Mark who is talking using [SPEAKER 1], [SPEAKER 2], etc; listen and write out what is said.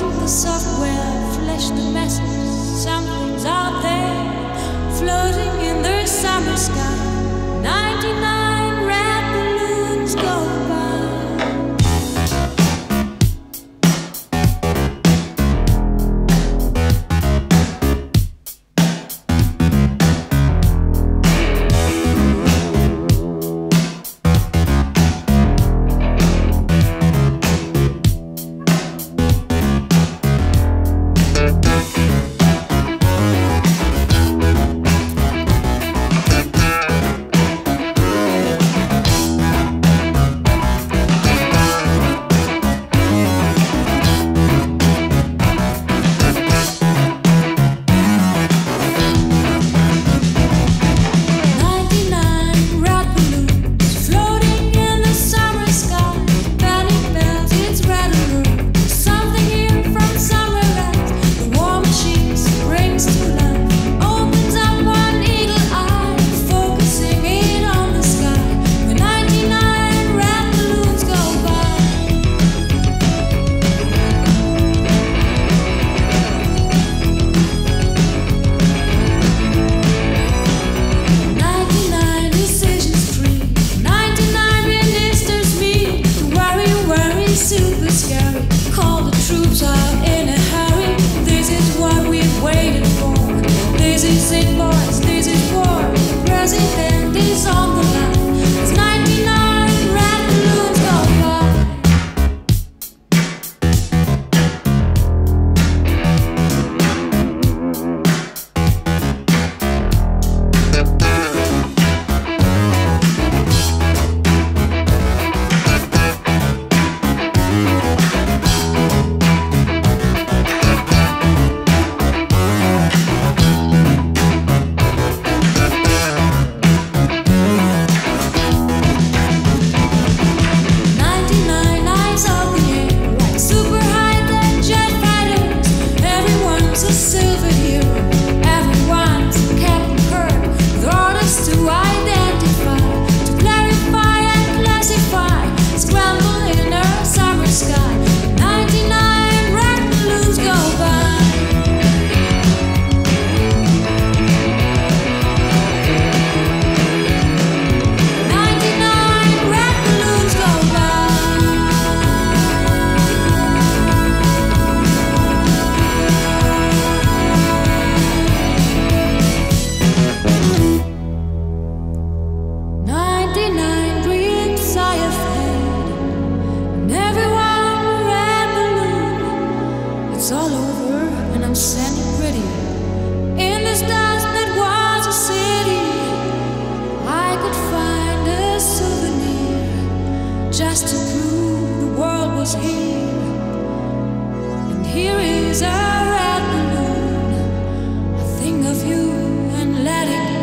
[SPEAKER 1] and the software flash the message. Sky. just to prove the world was here. And here is our afternoon, I think of you, and let it